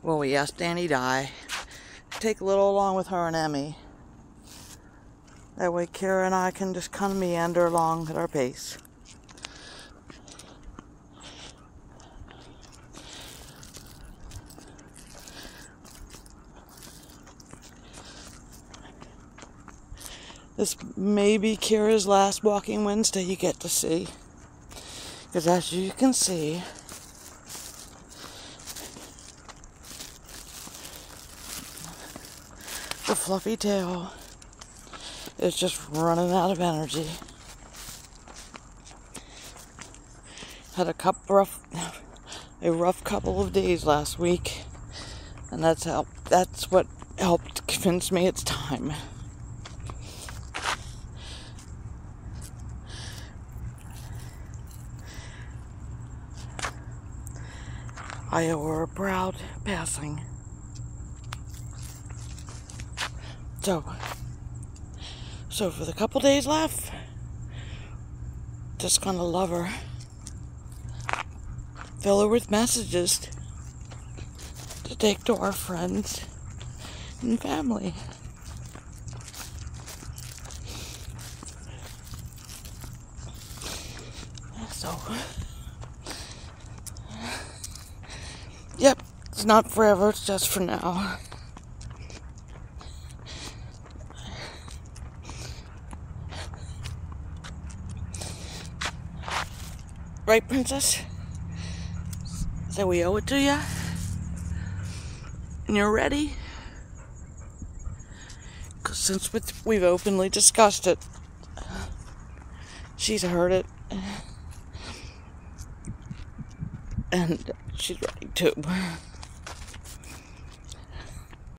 Well, we asked Danny Dye to take a little along with her and Emmy. That way Khyra and I can just kind of meander along at our pace. This may be Khyra's last walking Wednesday you get to see. Because as you can see, the fluffy tail is just running out of energy. Had a couple rough, a rough couple of days last week, and that's help. That's what helped convince me it's time. I owe a proud passing. So, so for the couple days left, just gonna love her. Fill her with messages to take to our friends and family. So, yep, it's not forever, it's just for now. Right, Princess? So we owe it to you? And you're ready? Because since we've openly discussed it, she's heard it. And she's ready too.